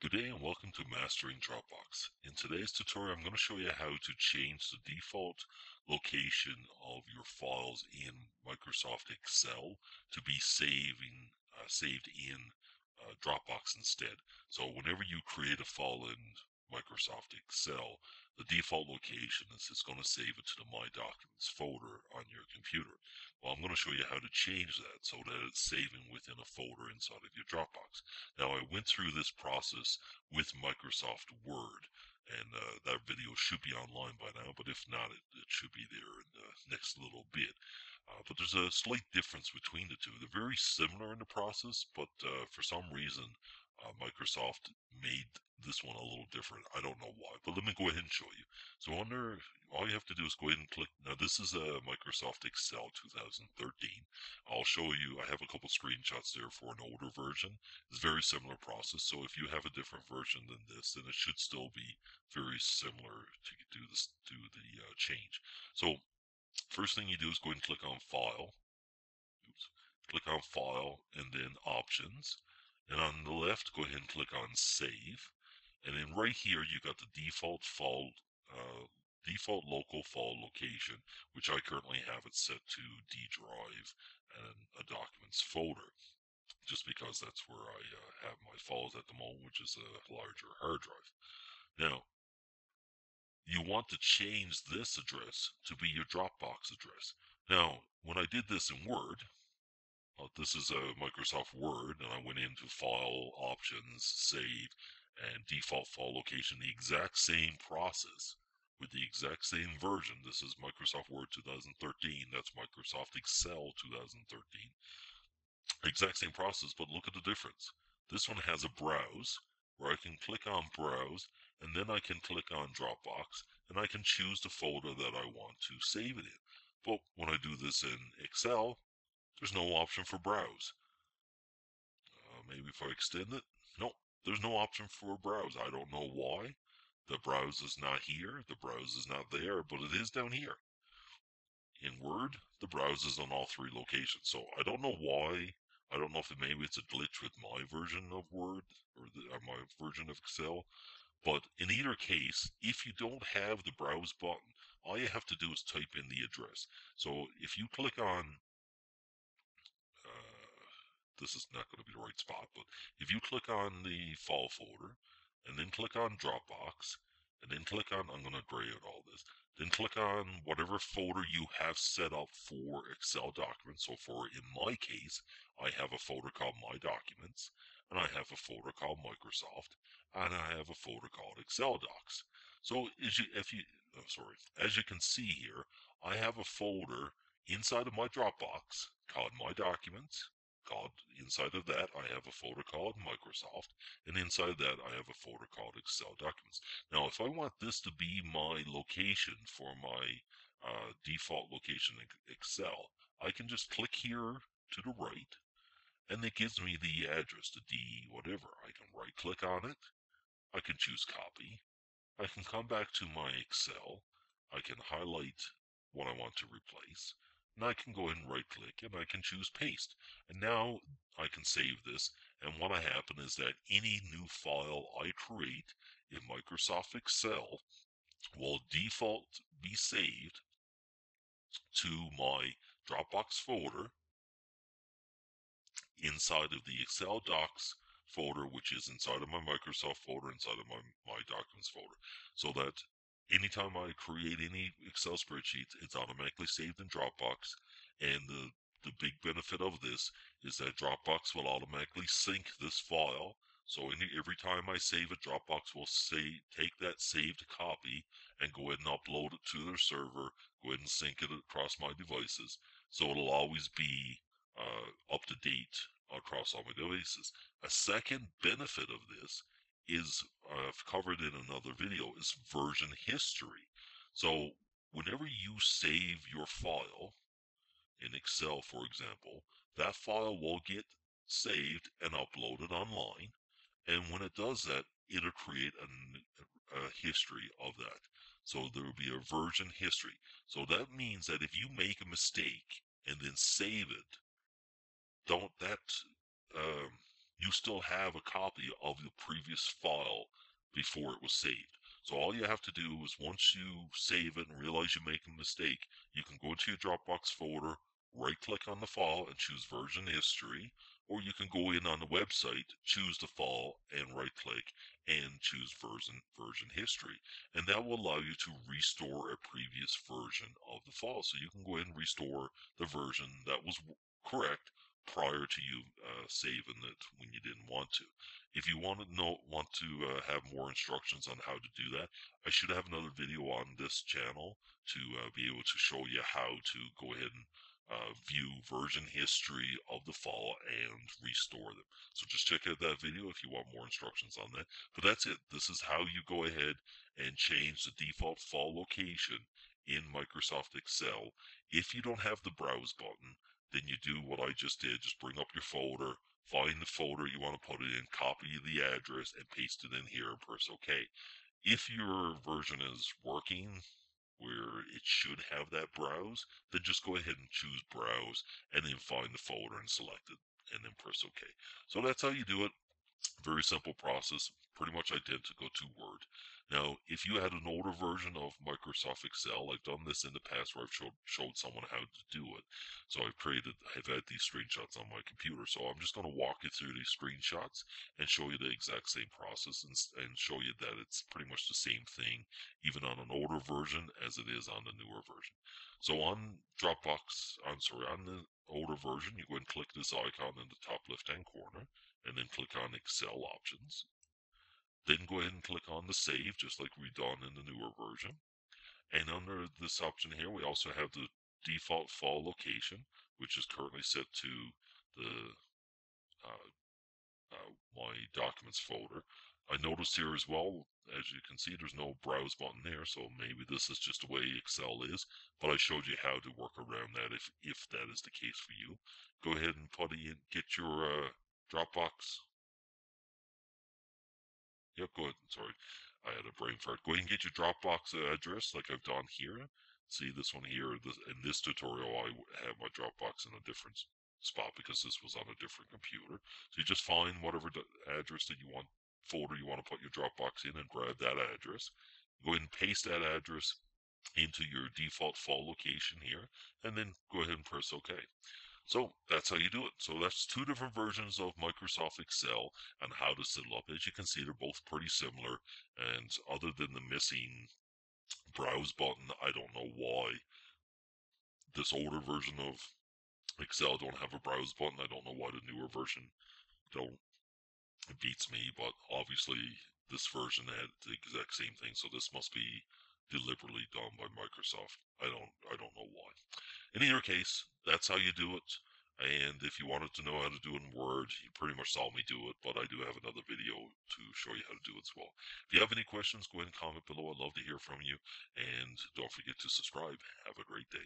Good day and welcome to Mastering Dropbox. In today's tutorial I'm going to show you how to change the default location of your files in Microsoft Excel to be saving uh, saved in uh, Dropbox instead. So whenever you create a file in Microsoft Excel, the default location is it's going to save it to the My Documents folder on your computer. Well, I'm going to show you how to change that so that it's saving within a folder inside of your Dropbox. Now, I went through this process with Microsoft Word, and uh, that video should be online by now, but if not, it, it should be there in the next little bit. Uh, but there's a slight difference between the two. They're very similar in the process, but uh, for some reason, uh, Microsoft made this one a little different. I don't know why, but let me go ahead and show you. So under, all you have to do is go ahead and click. Now this is a Microsoft Excel 2013. I'll show you, I have a couple screenshots there for an older version. It's a very similar process. So if you have a different version than this, then it should still be very similar to do this, do the uh, change. So first thing you do is go ahead and click on File. Oops. Click on File and then Options. And on the left, go ahead and click on Save. And then right here, you got the default uh, default local file location, which I currently have it set to D drive and a documents folder, just because that's where I uh, have my files at the moment, which is a larger hard drive. Now, you want to change this address to be your Dropbox address. Now, when I did this in Word, Uh, this is a Microsoft Word, and I went into File, Options, Save, and Default File Location, the exact same process with the exact same version. This is Microsoft Word 2013. That's Microsoft Excel 2013. Exact same process, but look at the difference. This one has a browse where I can click on browse and then I can click on Dropbox and I can choose the folder that I want to save it in. But when I do this in Excel, there's no option for browse. Uh, maybe if I extend it, no, there's no option for browse. I don't know why. The browse is not here, the browse is not there, but it is down here. In Word, the browse is on all three locations. So I don't know why. I don't know if it, maybe it's a glitch with my version of Word or, the, or my version of Excel. But in either case, if you don't have the browse button, all you have to do is type in the address. So if you click on this is not going to be the right spot, but if you click on the file folder and then click on Dropbox and then click on, I'm going to gray out all this, then click on whatever folder you have set up for Excel documents. So for, in my case, I have a folder called My Documents and I have a folder called Microsoft and I have a folder called Excel Docs. So as you, if you, sorry, as you can see here, I have a folder inside of my Dropbox called My Documents, called, inside of that, I have a folder called Microsoft, and inside that, I have a folder called Excel Documents. Now, if I want this to be my location for my uh, default location in Excel, I can just click here to the right, and it gives me the address, the D, whatever. I can right click on it. I can choose copy. I can come back to my Excel. I can highlight what I want to replace and I can go ahead and right click and I can choose paste. And now I can save this. And what will happen is that any new file I create in Microsoft Excel will default be saved to my Dropbox folder inside of the Excel Docs folder, which is inside of my Microsoft folder, inside of my, my documents folder. So that anytime I create any Excel spreadsheets, it's automatically saved in Dropbox. And the, the big benefit of this is that Dropbox will automatically sync this file. So any, every time I save it, Dropbox will say take that saved copy and go ahead and upload it to their server, go ahead and sync it across my devices. So it'll always be uh, up to date across all my devices. A second benefit of this is I've covered in another video is version history. So whenever you save your file in Excel, for example, that file will get saved and uploaded online. And when it does that, it'll create a, a history of that. So there will be a version history. So that means that if you make a mistake and then save it, don't that um, you still have a copy of the previous file before it was saved. So all you have to do is once you save it and realize you make a mistake, you can go to your Dropbox folder, right click on the file and choose version history, or you can go in on the website, choose the file and right click and choose version version history. And that will allow you to restore a previous version of the file. So you can go ahead and restore the version that was correct prior to you uh, saving it when you didn't want to. If you want to know, want to uh, have more instructions on how to do that, I should have another video on this channel to uh, be able to show you how to go ahead and uh, view version history of the file and restore them. So just check out that video if you want more instructions on that. But that's it. This is how you go ahead and change the default file location in Microsoft Excel. If you don't have the browse button, then you do what I just did. Just bring up your folder, find the folder you want to put it in, copy the address, and paste it in here and press OK. If your version is working where it should have that browse, then just go ahead and choose browse and then find the folder and select it and then press OK. So that's how you do it. Very simple process, pretty much identical to Word. Now, if you had an older version of Microsoft Excel, I've done this in the past where I've showed, showed someone how to do it. So I've created, I've had these screenshots on my computer. So I'm just going to walk you through these screenshots and show you the exact same process and, and show you that it's pretty much the same thing, even on an older version as it is on the newer version. So on Dropbox, I'm sorry, on the older version, you go and click this icon in the top left-hand corner and then click on Excel options. Then go ahead and click on the save, just like we've done in the newer version. And under this option here, we also have the default file location, which is currently set to the uh, uh, my documents folder. I noticed here as well, as you can see, there's no browse button there, so maybe this is just the way Excel is, but I showed you how to work around that if, if that is the case for you. Go ahead and put in, get your uh, Dropbox. Yep, go ahead. Sorry, I had a brain fart. Go ahead and get your Dropbox uh, address like I've done here. See this one here. This, in this tutorial, I have my Dropbox in a different spot because this was on a different computer. So you just find whatever address that you want, folder you want to put your Dropbox in and grab that address. Go ahead and paste that address into your default file location here, and then go ahead and press OK. So that's how you do it. So that's two different versions of Microsoft Excel and how to set it up. As you can see, they're both pretty similar. And other than the missing browse button, I don't know why this older version of Excel don't have a browse button. I don't know why the newer version don't. Beats me, but obviously this version had the exact same thing. So this must be deliberately done by Microsoft. I don't I don't know why. In either case, that's how you do it. And if you wanted to know how to do it in Word, you pretty much saw me do it, but I do have another video to show you how to do it as well. If you have any questions, go ahead and comment below. I'd love to hear from you. And don't forget to subscribe. Have a great day.